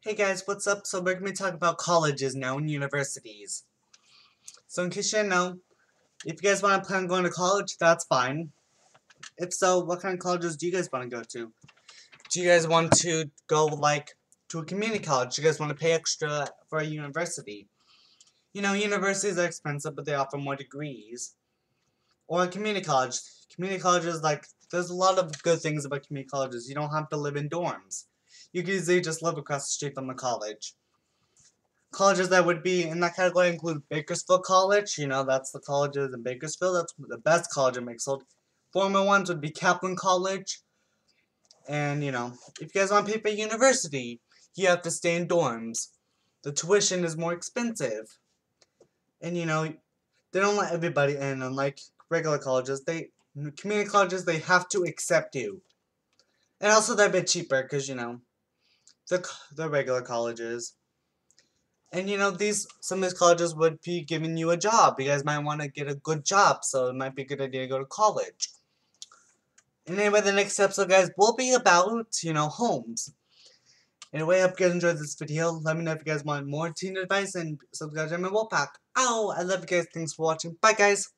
Hey guys, what's up? So we're going to talking about colleges now and universities. So in case you didn't know, if you guys want to plan on going to college, that's fine. If so, what kind of colleges do you guys want to go to? Do you guys want to go, like, to a community college? Do you guys want to pay extra for a university? You know, universities are expensive, but they offer more degrees. Or a community college. Community colleges, like, there's a lot of good things about community colleges. You don't have to live in dorms you can easily just live across the street from the college. Colleges that would be in that category include Bakersfield College. You know, that's the colleges in Bakersfield. That's the best college in Bakersfield. Former ones would be Kaplan College. And, you know, if you guys want to pay for university, you have to stay in dorms. The tuition is more expensive. And, you know, they don't let everybody in. Unlike regular colleges, they community colleges, they have to accept you. And also they're a bit cheaper because, you know, the, the regular colleges. And you know, these some of these colleges would be giving you a job. You guys might want to get a good job, so it might be a good idea to go to college. And anyway, the next episode, guys, will be about, you know, homes. Anyway, I hope you guys enjoyed this video. Let me know if you guys want more teen advice and subscribe to my Wolfpack. Ow! I love you guys. Thanks for watching. Bye, guys.